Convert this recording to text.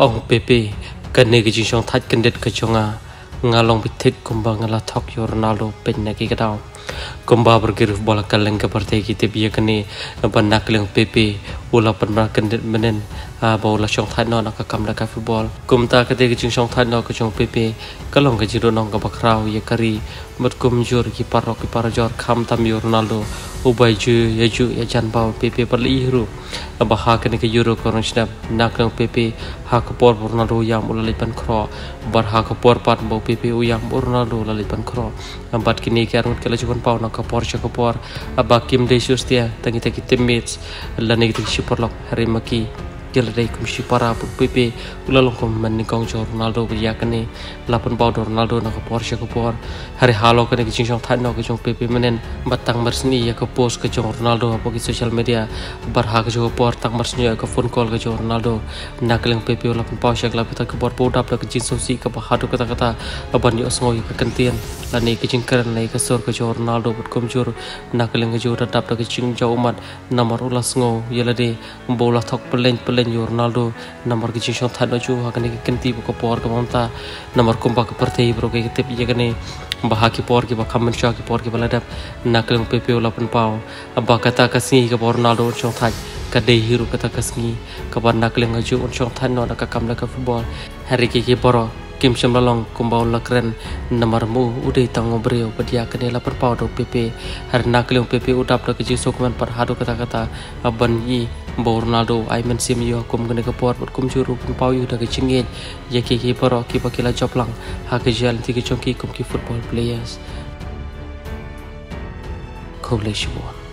អូពេពេកណេកជីចងថាច់កិនដិតកជងអាងាឡងពិធីកុំបងឡាថកយូរណាឡូពេញណេកីកដោកុំបាប្រគិរបលកលងកប្រទេគីទេបៀកណេបណ្ណាក្លងពេពេវលបបណ្ណាកិនដិតមនិន a bola chong that no na ka kam da ka football kumta ka te gi chong that no ka chong pepe kalong ka jiro nong ka bakrao ye kari. Mat kum jur ki parok ki parajor kham tam yo ronaldo. Ubai ju ya ju ya jan bau pepe perli hru bah kene ke euro koron snap nak nang pepe ha ka por ronaldo yam ula lipan kro. Bar ha ka por pat bau pepe u yam ronaldo ula lipan kro. Ambat kini ke arut kala jukan pau nak ka por cha ka por. Abakim de sustia tangi tangi teammates la negi tangi super lok hari maki kila dai kum shi para pu pepe ula long kum man kong jo ronaldo bu ya kene lapan bau do ronaldo nak ka por cha ka por hari halo kene ki ching chong than no ka chong pepe menen batang marsni ya ka post chong ronaldo apa ki social media bar ha ka jo por tak marsni ya ka phone call chong ronaldo nak leng pepe ula pan pau sha ka lapita ka por po dap ka jin so si ba hadu kata kata aban yo sngo ka kentian la ne ki ching karan ne ka sor ronaldo but kum jur nak leng ka jo dap ka ching jo umat namar ula sngo yela de bola thok pelen pelen yo Ronaldo nomor ke chong than no chu ha kane ke kenti ko por ka monta nomor kumpa ke pertei bro ke tip ye kane baha ki por ki ba khamen por ki bala dap naklang pepe ola pen pau aba kata ka singi ka Ronaldo chong than ka de hero kata ka singi ka ban naklang ju on chong than no ka kam ka football hari ki ki poro kim sham lalong kumbau lakren nomor mu udai tango breo padia kane la perpau do pepe har naklang pepe udap da ke ji sokman par hadu kata kata aban yi bo Ronaldo ai men sim yo kum gane ka por kum churu pun pau yu da ke chinge ye ki ki poro ki pa kila joplang ha ke ti ke chonki kum ki football players. Kolesh one